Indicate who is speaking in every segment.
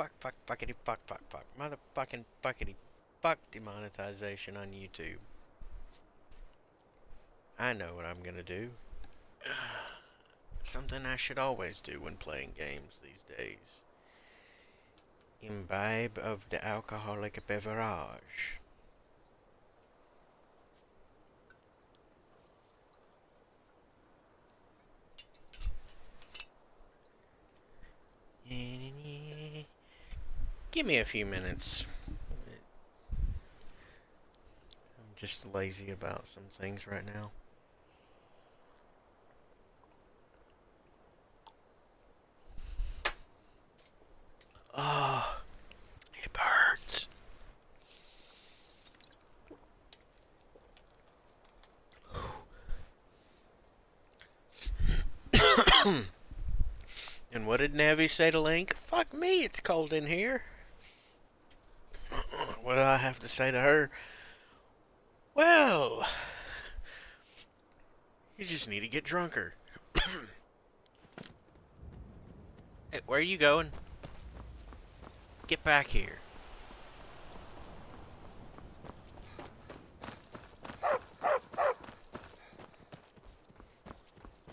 Speaker 1: fuck, fuck, fuckity, fuck, fuck, fuck, motherfucking fuckity, fuck demonetization on YouTube. I know what I'm gonna do. Something I should always do when playing games these days. Imbibe of the alcoholic beverage. Yeah, yeah, yeah. Give me a few minutes. I'm just lazy about some things right now. Oh, it burns. and what did Navi say to Link? Fuck me, it's cold in here. What do I have to say to her? Well, you just need to get drunker. hey, where are you going? Get back here.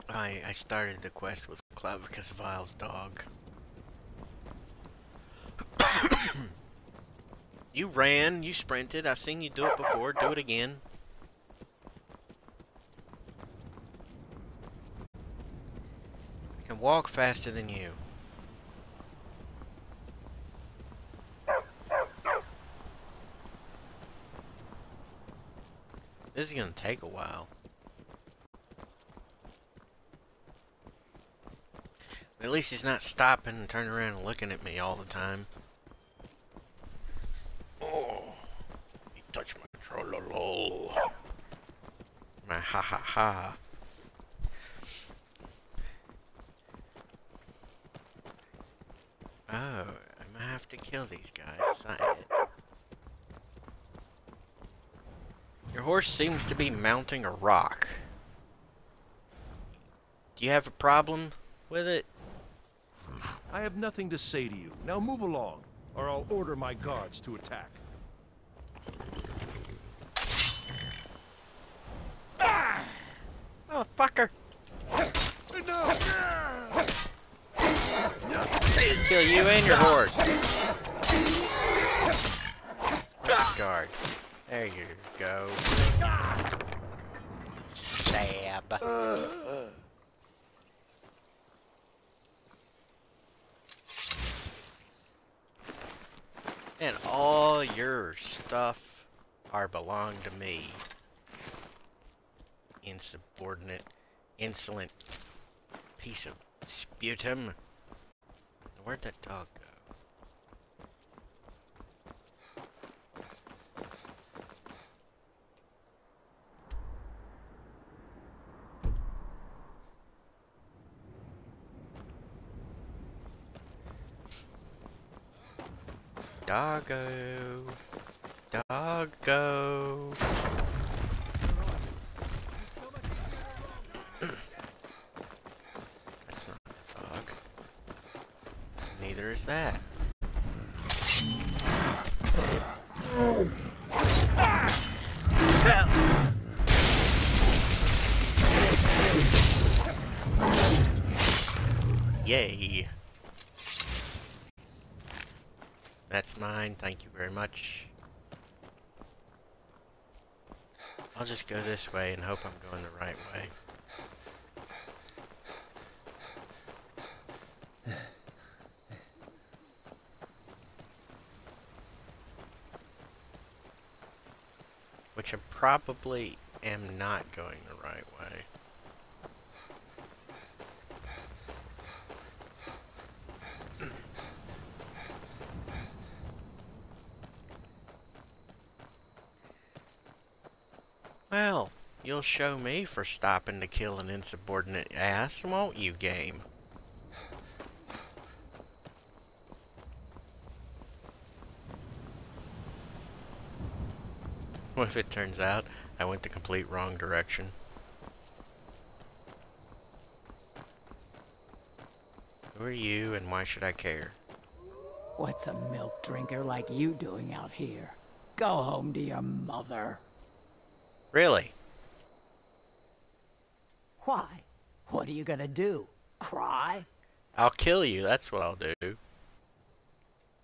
Speaker 1: I, I started the quest with Clavicus Vile's dog. You ran, you sprinted, I've seen you do it before, do it again. I can walk faster than you. This is gonna take a while. At least he's not stopping and turning around and looking at me all the time. Ha. Oh, I'm gonna have to kill these guys. Is it? Your horse seems to be mounting a rock. Do you have a problem with it?
Speaker 2: I have nothing to say to you. Now move along, or I'll order my guards to attack.
Speaker 1: Oh, fucker!
Speaker 2: No!
Speaker 1: Kill you and your horse! Guard. There you go. Stab. And all your stuff are belong to me insubordinate, insolent piece of sputum. Where'd that dog go? Doggo. Doggo. murder is that? Yay. That's mine, thank you very much. I'll just go this way and hope I'm going the right way. which I probably am not going the right way. Well, you'll show me for stopping to kill an insubordinate ass, won't you, game? what if it turns out I went the complete wrong direction? Who are you and why should I care?
Speaker 3: What's a milk drinker like you doing out here? Go home to your mother.
Speaker 1: Really?
Speaker 3: Why? What are you gonna do? Cry?
Speaker 1: I'll kill you, that's what I'll do.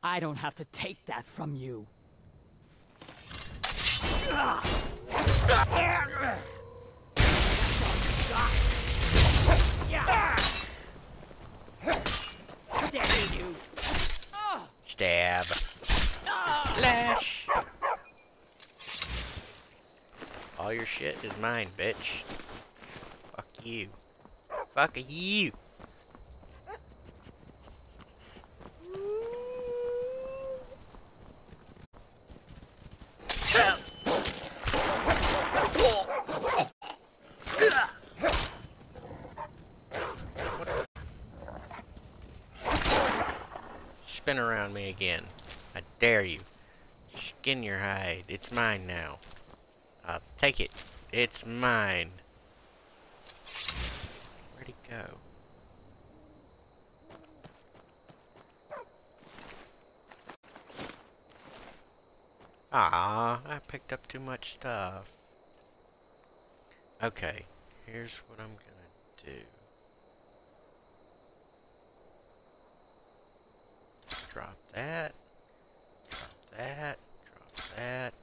Speaker 3: I don't have to take that from you.
Speaker 1: Stab. Slash. All your shit is mine, bitch. Fuck you. Fuck you. Spin around me again. I dare you. Skin your hide. It's mine now. I'll take it. It's mine. Where'd he go? Ah, I picked up too much stuff. Okay, here's what I'm gonna do. Drop that. Drop that. Drop that.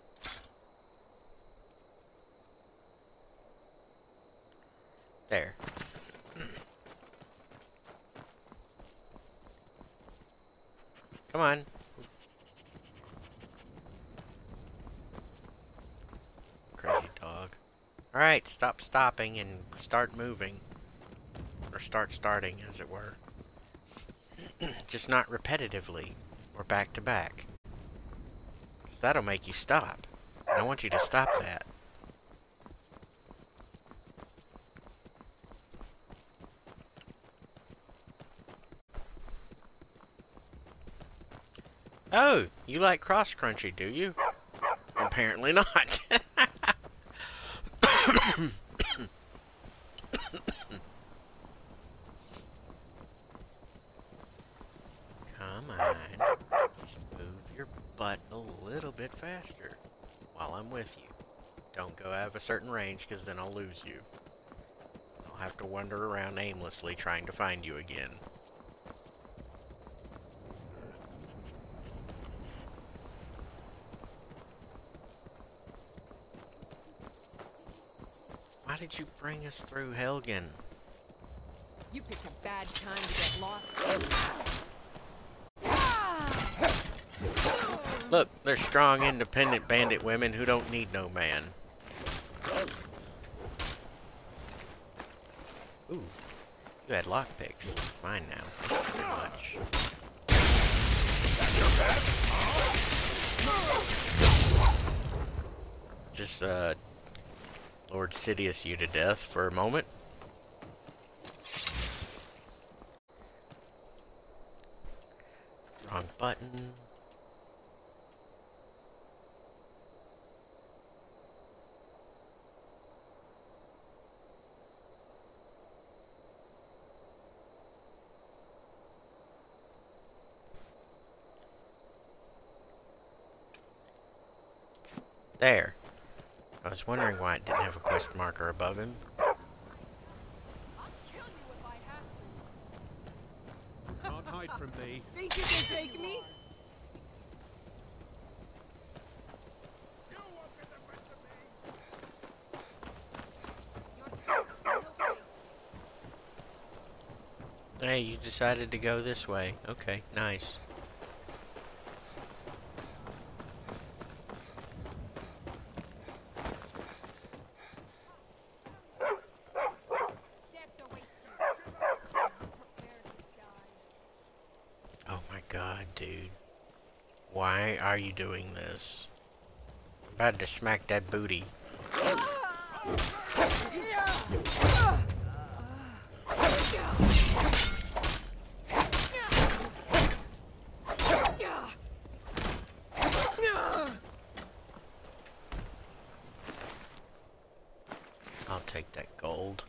Speaker 1: There. Come on. Crazy dog. Alright, stop stopping and start moving. Or start starting, as it were. Just not repetitively, or back to back. that'll make you stop. And I want you to stop that. Oh, you like cross country, do you? Apparently not. Come on. Just move your butt a little bit faster while I'm with you. Don't go out of a certain range because then I'll lose you. I'll have to wander around aimlessly trying to find you again. Why did you bring us through Helgen?
Speaker 4: You picked a bad time to get lost. Ah!
Speaker 1: Look, they're strong, independent bandit women who don't need no man. You had lockpicks. Mine now. You much. Just, uh, Lord Sidious you to death for a moment. Wrong button. There. I was wondering why it didn't have a quest marker above him.
Speaker 4: I'll kill you if I have to.
Speaker 2: Can't hide from me.
Speaker 4: Think you can take me?
Speaker 1: Hey, you decided to go this way. Okay, nice.
Speaker 4: Death awaits you. Prepare to die.
Speaker 1: Oh my god, dude. Why are you doing this? I'm about to smack that booty. I'll take that gold.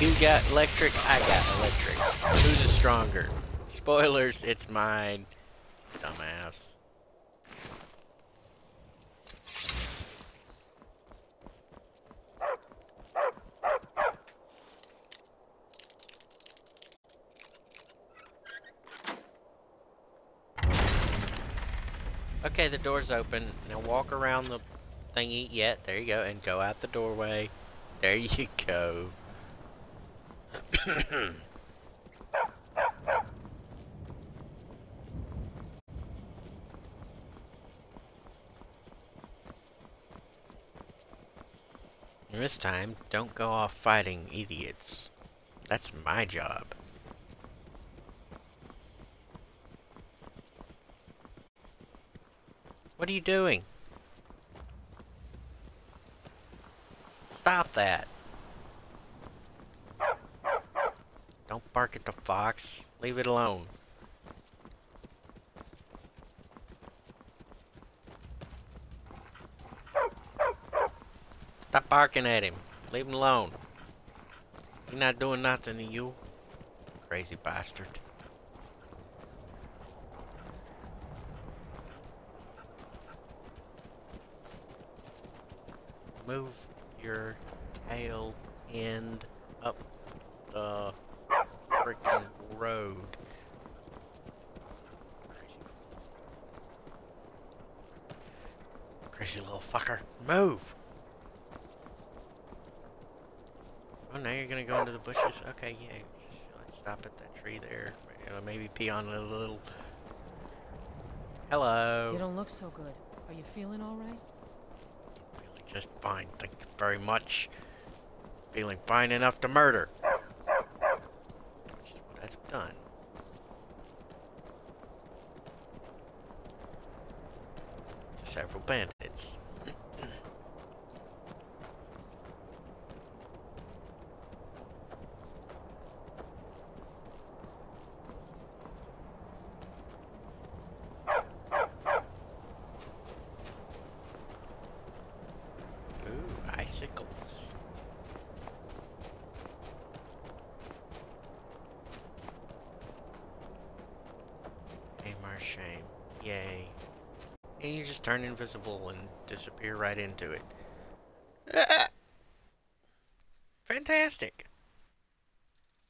Speaker 1: You got electric, I got electric. Who's the stronger? Spoilers, it's mine. Dumbass. Okay, the door's open. Now walk around the thingy. Yeah, there you go. And go out the doorway. There you go. This time, don't go off fighting idiots. That's my job. What are you doing? Stop that. Don't bark at the fox. Leave it alone. Stop barking at him. Leave him alone. He's not doing nothing to you. Crazy bastard. Move your tail end up the freaking road. Crazy. Crazy little fucker. Move! Oh, now you're gonna go into the bushes? Okay, yeah. Let's stop at that tree there. Uh, maybe pee on it a little. Hello.
Speaker 5: You don't look so good. Are you feeling all right?
Speaker 1: Feeling just fine. Thank you very much. Feeling fine enough to murder. Which is what I've done. To several bandits. Ooh, icicles. A shame. Yay. And you just turn invisible and disappear right into it. Ah! Fantastic.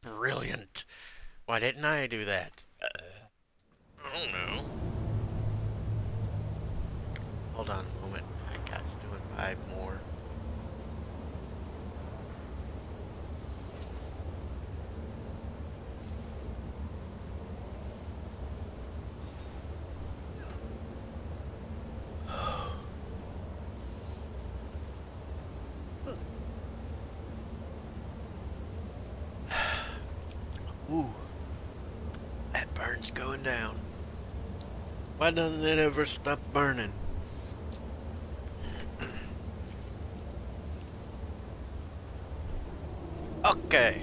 Speaker 1: Brilliant. Why didn't I do that? Uh, I don't know. Hold on a moment. I got to do five more. Burn's going down. Why doesn't it ever stop burning? Okay.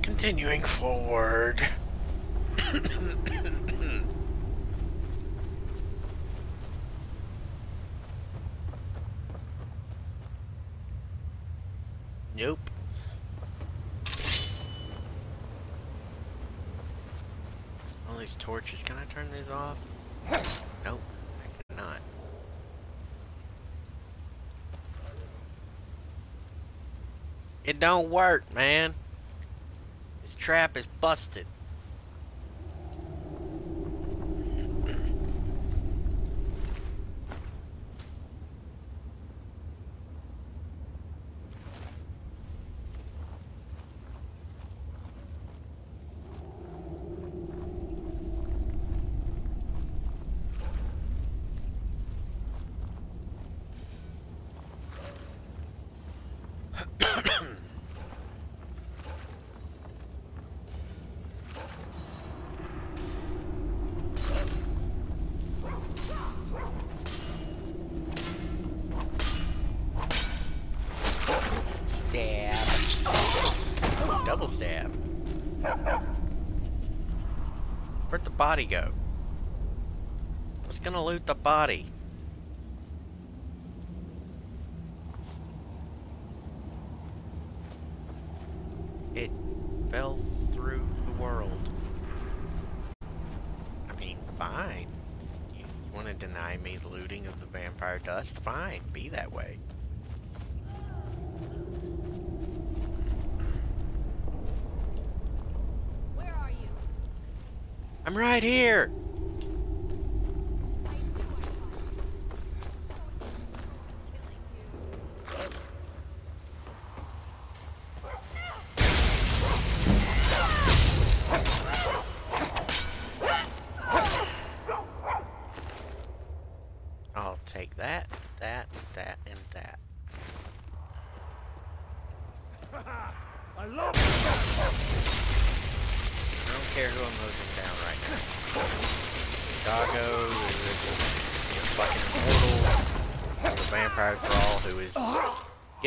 Speaker 1: Continuing forward. nope. All these torches. Can I turn off? Nope. I cannot. It don't work, man. This trap is busted. the body. It fell through the world. I mean, fine. You want to deny me looting of the vampire dust? Fine, be that way. I'm right here!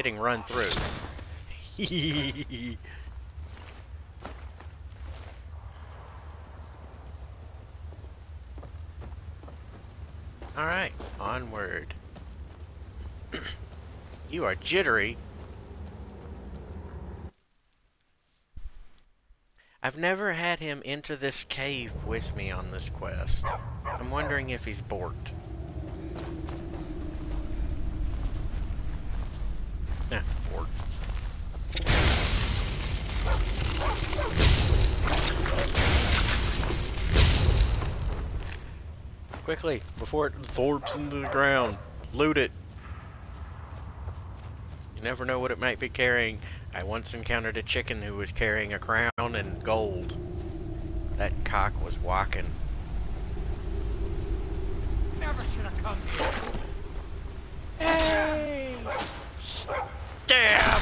Speaker 1: Getting run through. Alright, onward. you are jittery. I've never had him enter this cave with me on this quest. I'm wondering if he's bored. Quickly, before it thorps into the ground. Loot it. You never know what it might be carrying. I once encountered a chicken who was carrying a crown and gold. That cock was walking.
Speaker 3: Never should have come here.
Speaker 1: Hey! Stab!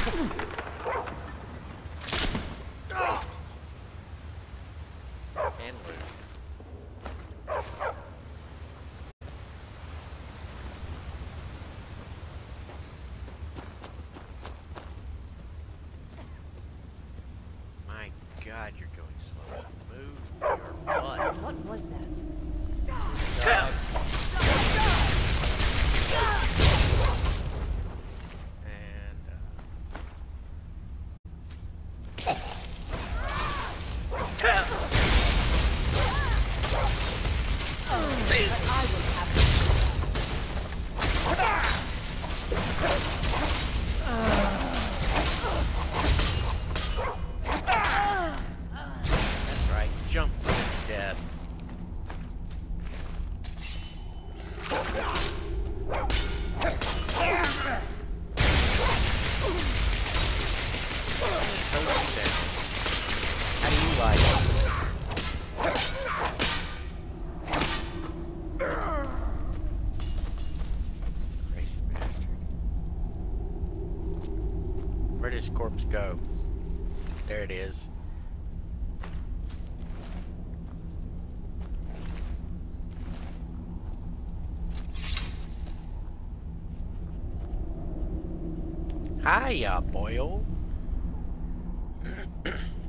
Speaker 1: Hiya, Boyle.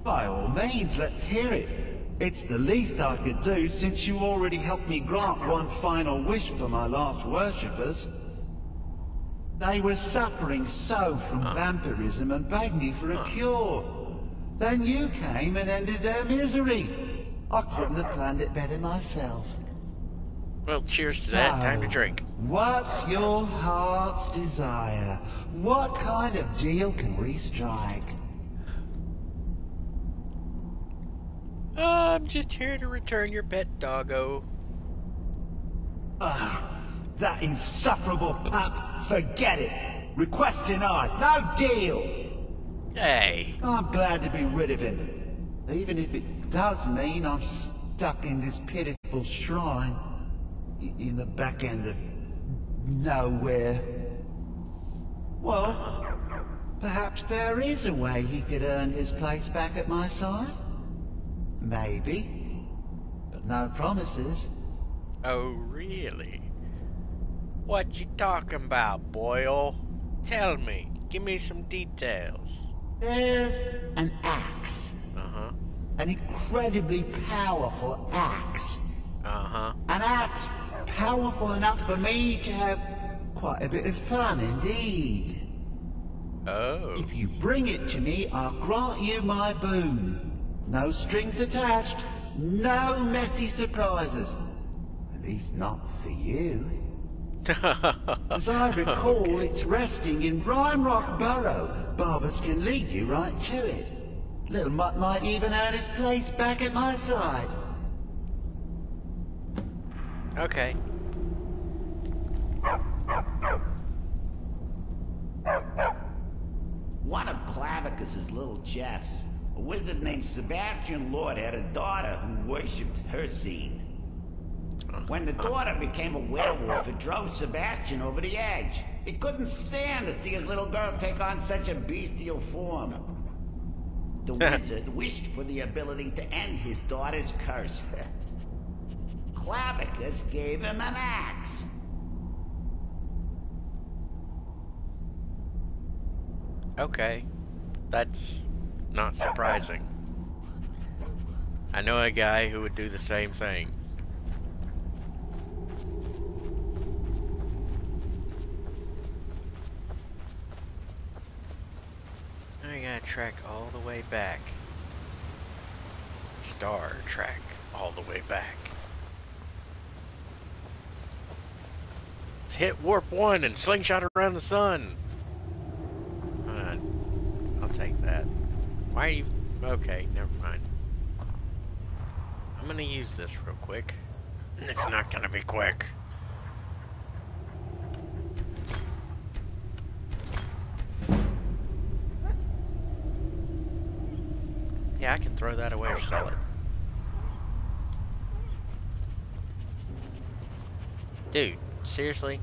Speaker 6: By all means, let's hear it. It's the least I could do since you already helped me grant one final wish for my last worshippers. They were suffering so from vampirism and begged me for a cure. Then you came and ended their misery. I couldn't have planned it better myself.
Speaker 1: Well, cheers to that. Time to drink.
Speaker 6: What's your heart's desire? What kind of deal can we strike?
Speaker 1: I'm just here to return your pet doggo.
Speaker 6: Ah, that insufferable pup. Forget it. Request denied. No deal.
Speaker 1: Hey,
Speaker 6: I'm glad to be rid of him. Even if it does mean I'm stuck in this pitiful shrine in the back end of nowhere. Well, perhaps there is a way he could earn his place back at my side. Maybe. But no promises.
Speaker 1: oh really? What you talking about, Boyle? Tell me. Give me some details.
Speaker 6: There's an axe.
Speaker 1: Uh-huh.
Speaker 6: An incredibly powerful axe.
Speaker 1: Uh-huh.
Speaker 6: An axe powerful enough for me to have quite a bit of fun indeed.
Speaker 1: Oh.
Speaker 6: If you bring it to me, I'll grant you my boon. No strings attached, no messy surprises. At least not for you. As I recall, it's resting in Rimerock Burrow. Barbas can lead you right to it. Little Mutt might even earn his place back at my side.
Speaker 1: Okay.
Speaker 7: One of Clavicus's little Jess, a wizard named Sebastian Lort, had a daughter who worshipped Hircine. When the daughter became a werewolf, it drove Sebastian over the edge. He couldn't stand to see his little girl take on such a bestial form. The wizard wished for the ability to end his daughter's curse. Clavicus gave him an axe.
Speaker 1: Okay. That's not surprising. I know a guy who would do the same thing. I gotta trek all the way back. Star Trek all the way back. Let's hit warp one and slingshot around the sun. On. I'll take that. Why are you... Okay, never mind. I'm gonna use this real quick. It's not gonna be quick. Yeah, I can throw that away or sell it. Dude, seriously?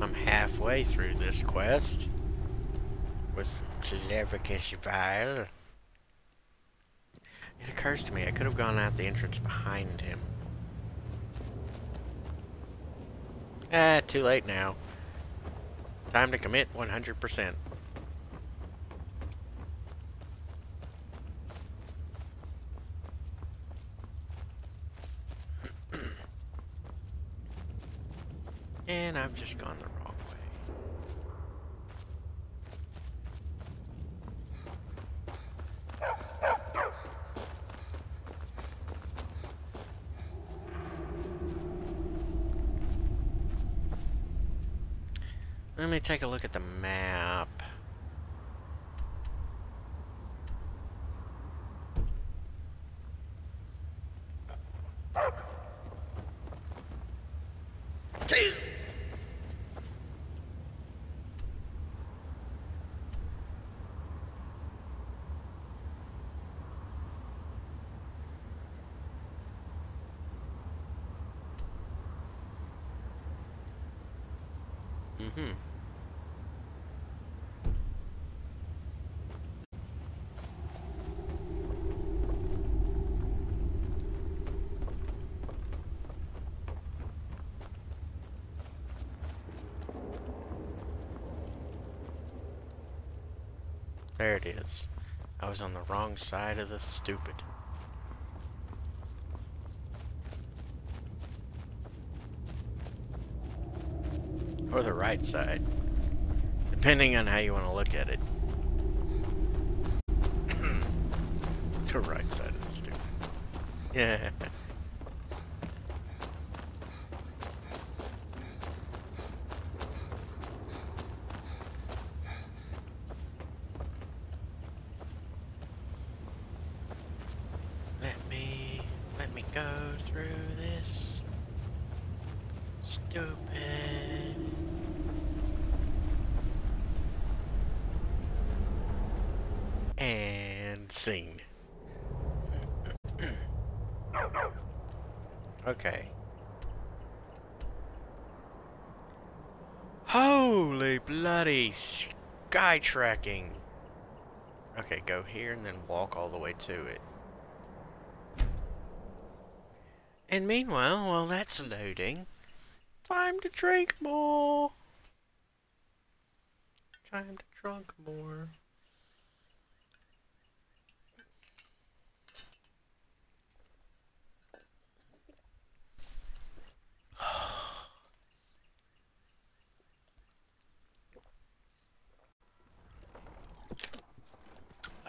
Speaker 1: I'm halfway through this quest with Clavicus Vile. Occurs to me I could have gone out the entrance behind him. Ah, too late now. Time to commit 100%. and I've just gone the wrong way. Let me take a look at the map. Mm-hmm. There it I was on the wrong side of the stupid. Or the right side. Depending on how you want to look at it. the right side of the stupid. Yeah. Let me, let me go through this. Stupid. And scene. okay. Holy bloody sky tracking. Okay, go here and then walk all the way to it. And meanwhile, while that's loading, time to drink more. Time to drink more.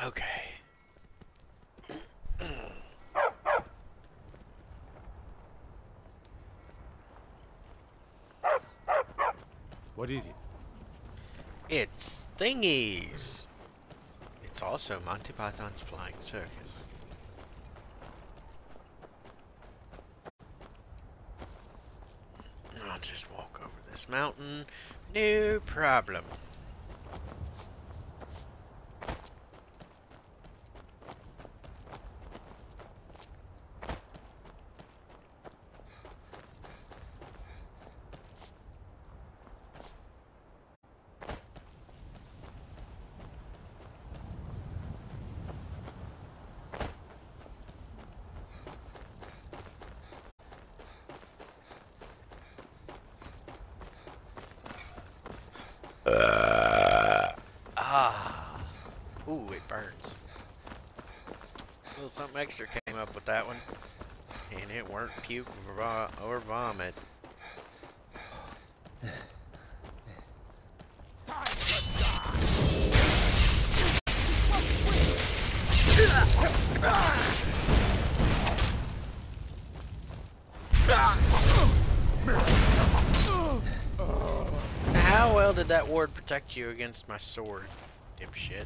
Speaker 1: Okay.
Speaker 8: What is it?
Speaker 1: It's thingies. It's also Monty Python's Flying Circus. I'll just walk over this mountain. No problem. Ah. Ooh, it burns. A little something came up with that one. And it weren't puke or or vomit. How well did that ward protect you against my sword, dipshit?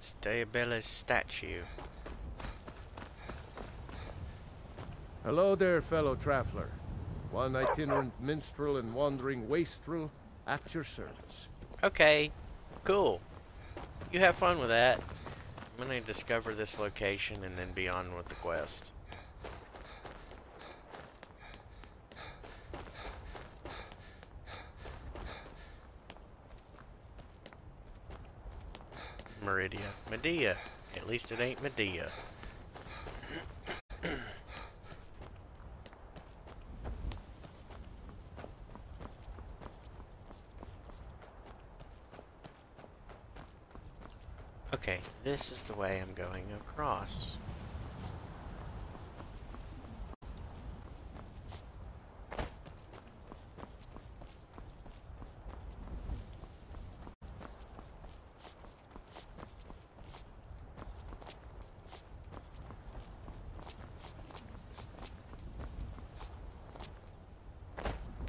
Speaker 1: That's Dibella's statue.
Speaker 8: Hello there, fellow traveler. One itinerant minstrel and wandering wastrel at your service.
Speaker 1: Okay, cool. You have fun with that. I'm gonna discover this location and then be on with the quest. Medea. At least it ain't Medea. Okay, this is the way I'm going across.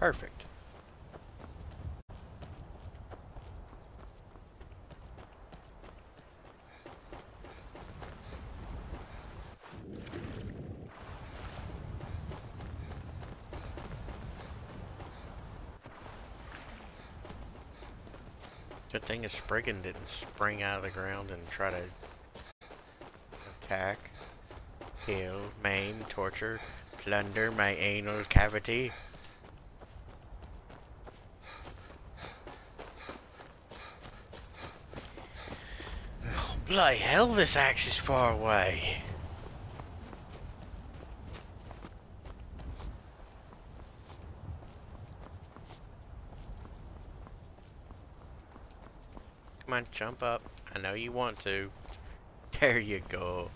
Speaker 1: Perfect. Good thing is Spriggan didn't spring out of the ground and try to attack, kill, maim, torture, plunder my anal cavity. Oh, bloody hell, this axe is far away. On, jump up. I know you want to. There you go.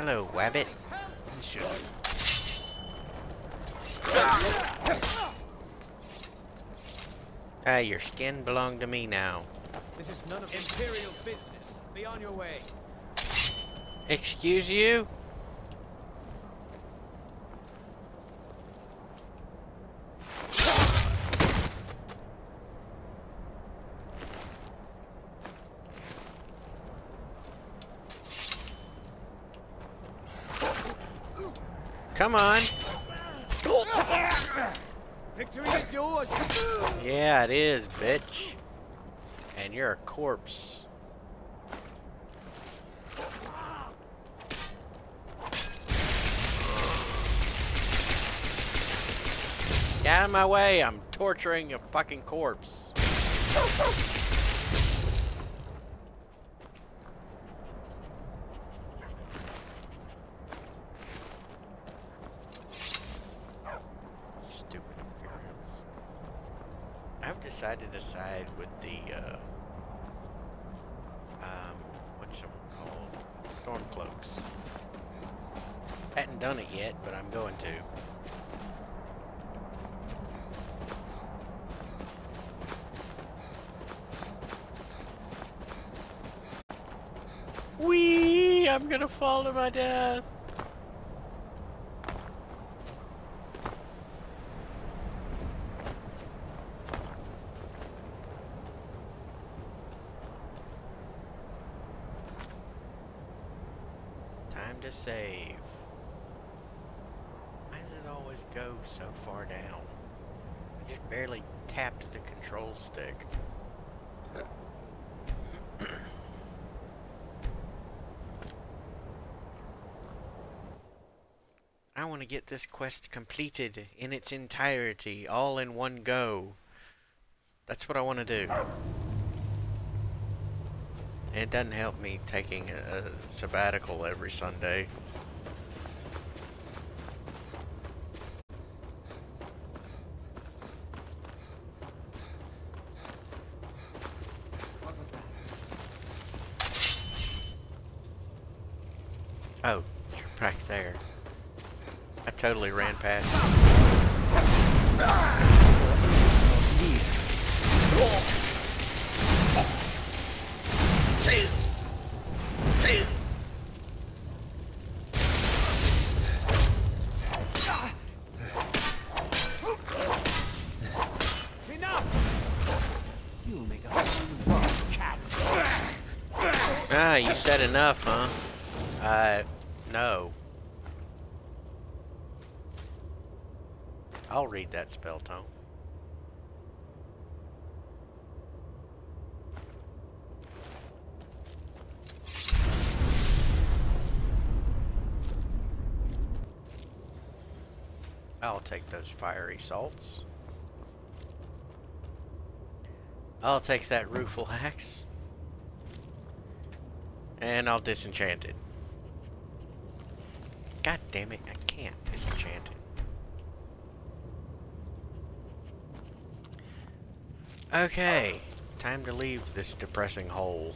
Speaker 1: Hello, Wabbit. Ah, your skin belong to me now.
Speaker 9: This is none of Imperial business. Be on your way.
Speaker 1: Excuse you? Come on.
Speaker 9: Victory is yours.
Speaker 1: Yeah, it is, bitch. And you're a corpse. Get out of my way, I'm torturing a fucking corpse. Stupid Imperials. I've decided to side with the, uh, um, what's them called? Stormcloaks. Hadn't done it yet, but I'm going to. Wee! I'm gonna fall to my death. Time to save. Why does it always go so far down? I just barely tapped the control stick. I want to get this quest completed in its entirety, all in one go. That's what I want to do. And it doesn't help me taking a, a sabbatical every Sunday.
Speaker 3: What was that?
Speaker 1: Oh, you're back there. I totally ran past. Ah, you said enough, huh? Uh, no. I'll that spell tone. I'll take those fiery salts. I'll take that rueful axe. And I'll disenchant it. God damn it, I can't disenchant it. Okay, time to leave this depressing hole.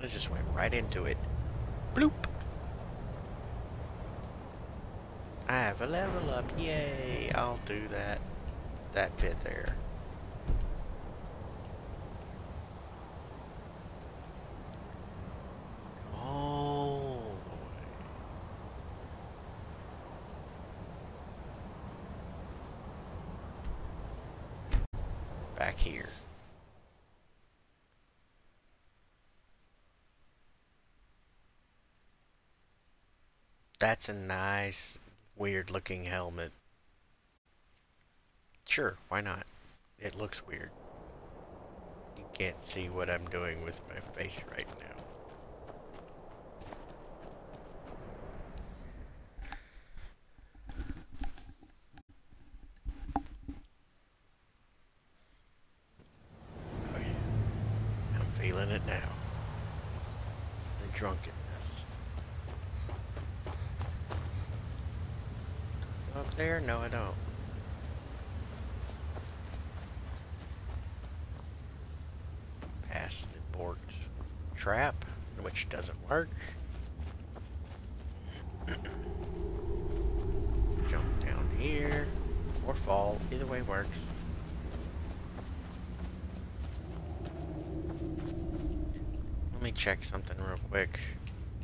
Speaker 1: I just went right into it. Bloop. I have a level up. Yay! I'll do that. That bit there. All the way. Back here. That's a nice, weird looking helmet. Sure, why not? It looks weird. You can't see what I'm doing with my face right now. Oh yeah. I'm feeling it now. The drunkenness. Up there? No, I don't. Past the borked trap, which doesn't work. Jump down here, or fall. Either way works. Let me check something real quick.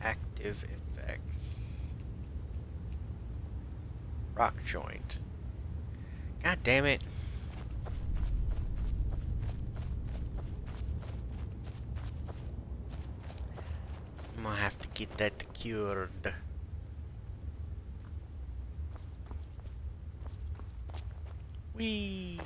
Speaker 1: Active effects. Rock joint. God damn it. I'm gonna have to get that cured. Whee!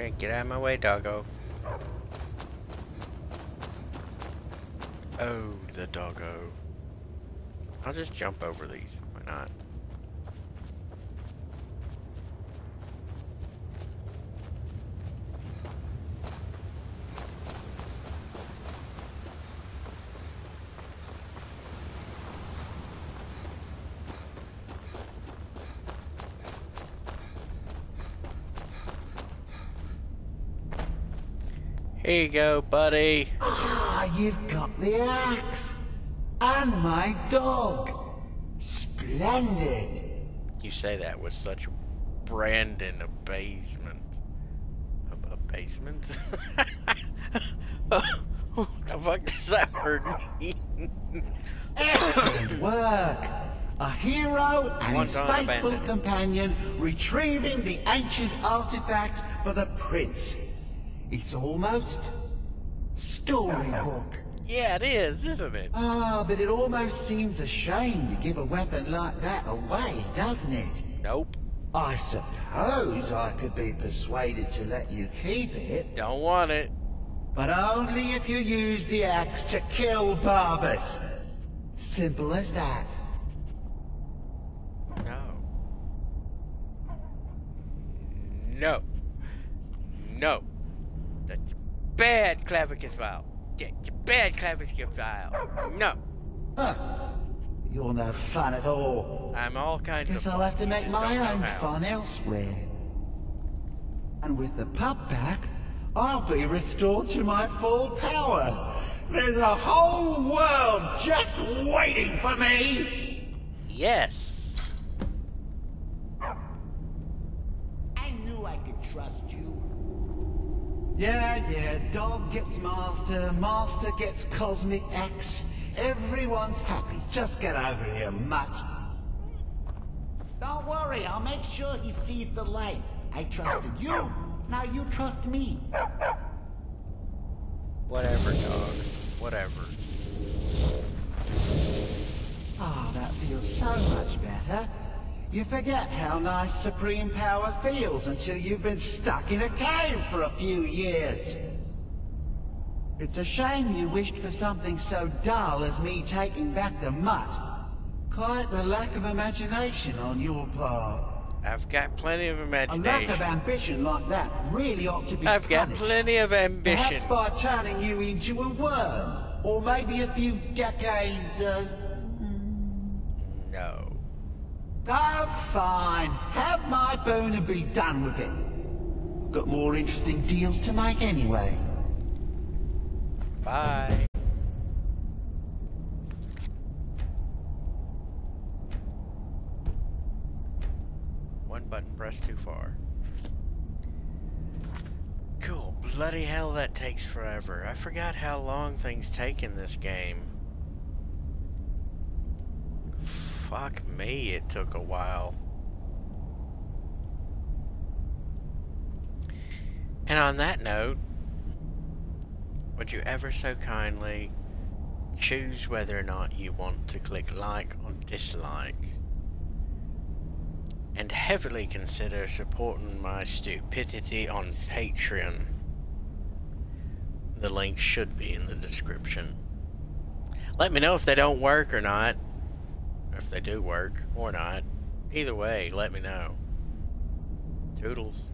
Speaker 1: Okay, get out of my way, doggo. Oh, the doggo. I'll just jump over these. Why not? Here you go, buddy.
Speaker 6: Ah, you've got the axe. And my dog. Splendid.
Speaker 1: You say that with such Brandon abasement. Ab- Abasement? what the fuck does that word mean?
Speaker 6: Excellent work. A hero and
Speaker 1: One
Speaker 6: his faithful
Speaker 1: abandoned.
Speaker 6: companion retrieving the ancient artifact for the prince. It's almost storybook.
Speaker 1: yeah, it is, isn't it?
Speaker 6: Ah, but it almost seems a shame to give a weapon like that away, doesn't it?
Speaker 1: Nope.
Speaker 6: I suppose I could be persuaded to let you keep it,
Speaker 1: Don't want it.
Speaker 6: but only if you use the axe to kill Barbas. Simple as that.
Speaker 1: No. No. No. That's bad Clavicus Vile. That's bad Clavicus Vile. No.
Speaker 6: Huh. You're no fun at all.
Speaker 1: I'm all kinds
Speaker 6: Guess
Speaker 1: of
Speaker 6: I'll have to make my own fun elsewhere. And with the pub back, I'll be restored to my full power. There's a whole world just waiting for me.
Speaker 1: Yes.
Speaker 6: Yeah, yeah, dog gets master, master gets cosmic axe. Everyone's happy. Just get over here, mutt.
Speaker 7: Don't worry, I'll make sure he sees the light. I trusted you. Now you trust me.
Speaker 1: Whatever, dog. Whatever.
Speaker 6: Ah, that feels so much better. You forget how nice supreme power feels until you've been stuck in a cave for a few years. It's a shame you wished for something so dull as me taking back the mutt. Quite the lack of imagination on your part.
Speaker 1: I've got plenty of imagination.
Speaker 6: A lack of ambition like that really ought to be
Speaker 1: I've got plenty of ambition.
Speaker 6: Perhaps by turning you into a worm, or maybe a few decades of...
Speaker 1: No.
Speaker 6: Oh, fine. Have my boon and be done with it. Got more interesting deals to make anyway.
Speaker 1: Bye. One button pressed too far. Cool. Bloody hell, that takes forever. I forgot how long things take in this game. Fuck me, it took a while. And on that note, would you ever so kindly choose whether or not you want to click like or dislike and heavily consider supporting my stupidity on Patreon. The link should be in the description. Let me know if they don't work or not. If they do work or not. Either way, let me know. Toodles.